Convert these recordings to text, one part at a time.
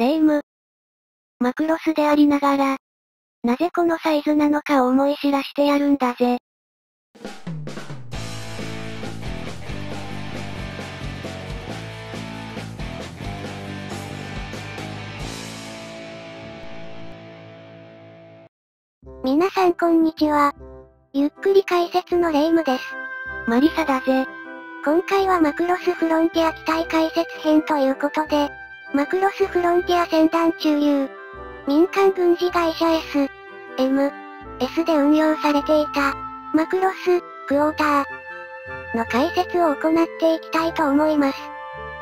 レイム。マクロスでありながら、なぜこのサイズなのかを思い知らしてやるんだぜ。皆さんこんにちは。ゆっくり解説のレイムです。マリサだぜ。今回はマクロスフロンティア機体解説編ということで、マクロスフロンティア戦団中流、民間軍事会社 S、M、S で運用されていた、マクロス、クォーター。の解説を行っていきたいと思います。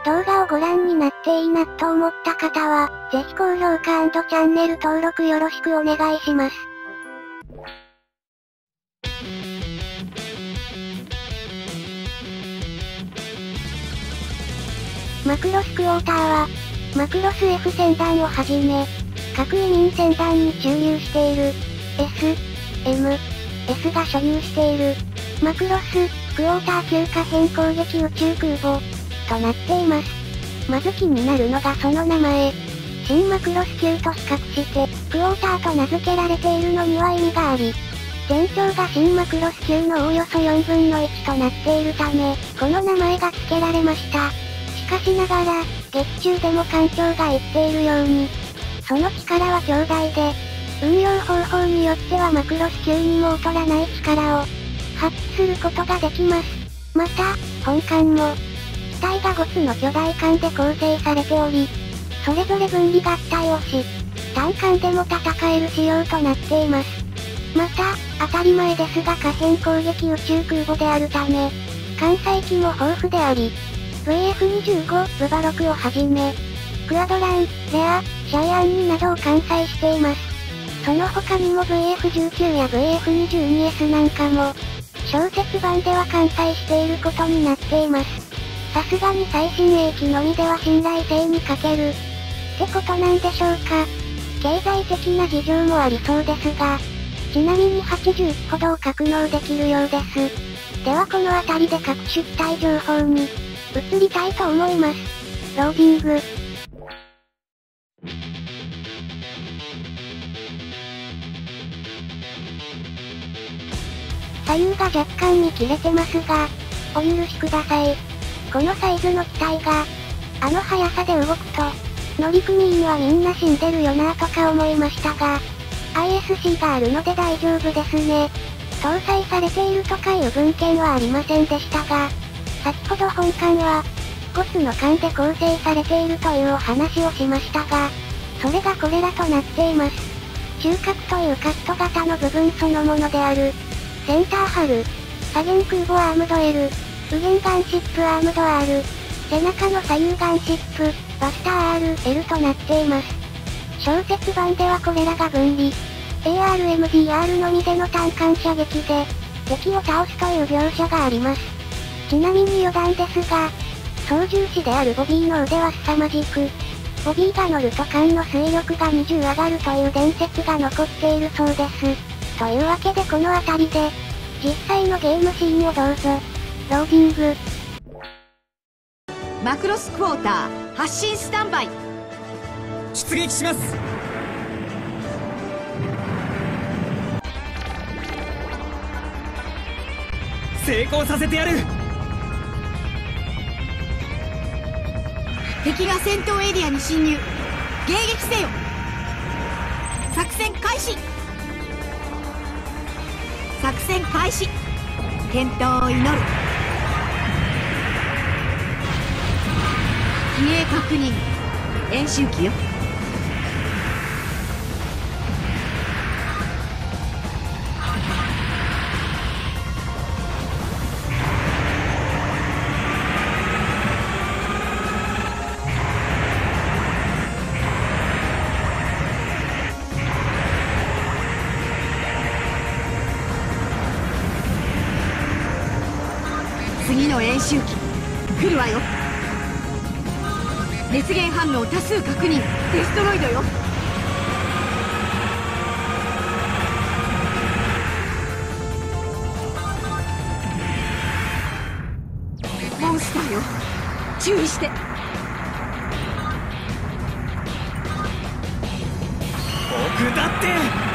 動画をご覧になっていいなと思った方は、ぜひ高評価チャンネル登録よろしくお願いします。マクロスクォーターは、マクロス F 戦団をはじめ、各移民戦団に駐留している、S、M、S が所有している、マクロス、クォーター級可変攻撃宇宙空母、となっています。まず気になるのがその名前。新マクロス級と比較して、クォーターと名付けられているのには意味があり、全長が新マクロス級のおおよそ4分の1となっているため、この名前が付けられました。しかしながら、劇中でも艦長が言っているように、その力は強大で、運用方法によってはマクロス級にも劣らない力を発揮することができます。また、本艦も、機体が5つの巨大艦で構成されており、それぞれ分離合体をし、単艦でも戦える仕様となっています。また、当たり前ですが可変攻撃宇宙空母であるため、艦載機も豊富であり、VF25、ブバロクをはじめ、クアドラン、レア、シャイアンニなどを完済しています。その他にも VF19 や VF22S なんかも、小説版では完済していることになっています。さすがに最新鋭機のみでは信頼性に欠ける。ってことなんでしょうか。経済的な事情もありそうですが、ちなみに80ほどを格納できるようです。ではこの辺りで各種機体情報に、移りたいと思います。ローディング。左右が若干見切れてますが、お許しください。このサイズの機体が、あの速さで動くと、乗組員はみんな死んでるよなとか思いましたが、ISC があるので大丈夫ですね。搭載されているとかいう文献はありませんでしたが、先ほど本館は、5つの艦で構成されているというお話をしましたが、それがこれらとなっています。中核というカット型の部分そのものである、センターハル、左舷空母アームド L、右舷ガンシップアームド R、背中の左右ガンシップ、バスター R、L となっています。小説版ではこれらが分離、ARMDR のみでの単艦射撃で、敵を倒すという描写があります。ちなみに余談ですが、操縦士であるボビーの腕は凄まじく、ボビーが乗ると艦の水力が20上がるという伝説が残っているそうです。というわけでこの辺りで、実際のゲームシーンをどうぞ。ローディング。マクロスクォーター、発進スタンバイ。出撃します。成功させてやる敵が戦闘エリアに侵入。迎撃せよ。作戦開始。作戦開始。健闘を祈る。機影確認。演習機よ。の演習機。来るわよ。熱源反応多数確認。デストロイドよ。モンスターよ。注意して。僕だって。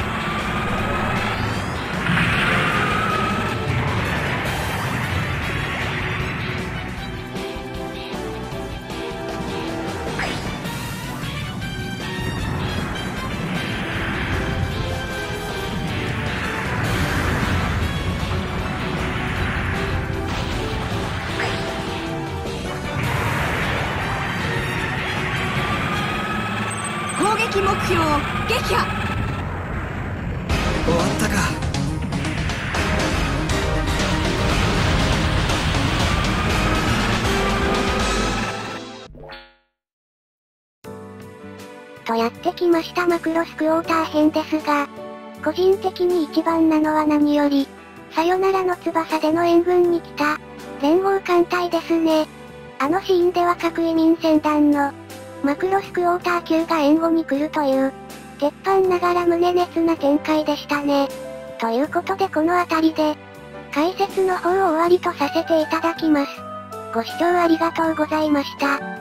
撃目標を撃破終わったかとやってきましたマクロスクォーター編ですが、個人的に一番なのは何より、さよならの翼での援軍に来た、連合艦隊ですね。あのシーンでは各移民船団の、マクロスクォーター級が援護に来るという、鉄板ながら胸熱な展開でしたね。ということでこの辺りで、解説の方を終わりとさせていただきます。ご視聴ありがとうございました。